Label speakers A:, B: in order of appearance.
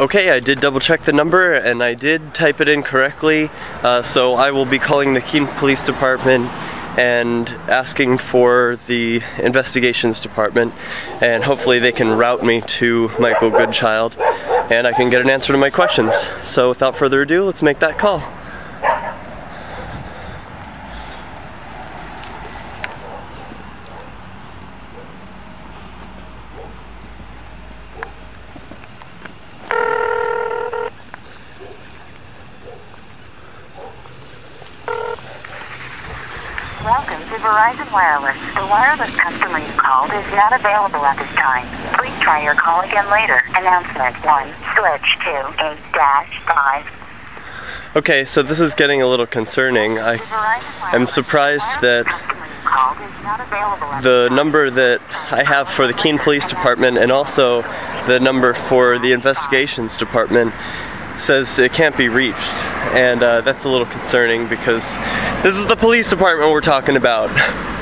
A: Okay, I did double check the number and I did type it in correctly, uh, so I will be calling the Keene Police Department and asking for the investigations department and hopefully they can route me to Michael Goodchild and I can get an answer to my questions. So without further ado, let's make that call.
B: Welcome to Verizon Wireless. The wireless customer you called is not available at this time. Please try your call again later. Announcement 1. Switch to 8 dash 5.
A: Okay, so this is getting a little concerning. I, I'm surprised that the number that I have for the Keene Police Department and also the number for the investigations department says it can't be reached. And uh, that's a little concerning because this is the police department we're talking about.